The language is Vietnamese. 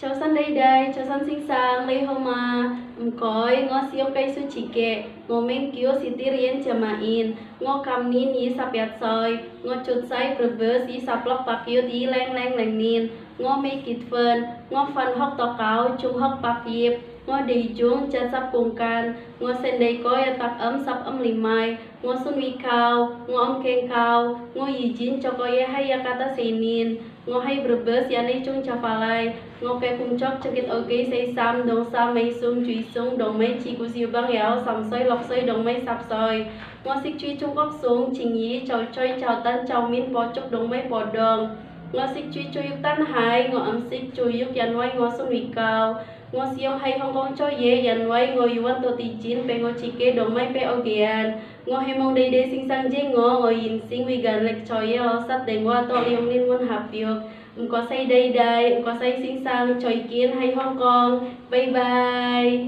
Chau san dai dai, chau san sing sang lê hôm mà mkoi ngo siêu kai su chi ke, ngo meng kiu si ti rien jamain ngo kam ni ni sapiat soi ngo chut sai prever si saplok pakio di leng leng leng nin ngo mei kit fern ngo fan hok to kau chung hok pakip kiếp, ngó đi chung chân sắp cùng can, ngó sen đây coi tạc ấm sắp âm lì mai, ngó sun vi cao, ngó âm keng cao, ngó yi jin cho coi hay yakata senin, ngó hay prever si anay chung cha chafalay, ngó cái cung chok chakit ok say sam dong sa may sum chui sung dong may chi ku siêu băng yao sam soi lọc soi dong may sap soi ngó xích chui chung góc xuống chính yi chào chơi chào tan chào min bò chúc dong may bò đường ngó xích chui chui yuk tan hai ngó âm xích chui yuk yan wai ngó sun vị cao ngó siêu hay hong kong cho ye yan wai ngó yuan to ti chin pe ngó chi ke dong may pe ogian ngó hay mong đây đây sinh sang je ngó ngó yin sinh vi gan lek cho ye lo sat de ngó to liom nin mun hap yok có say đây đây có say sinh sang cho ý kiến hay Hong Kong bye bye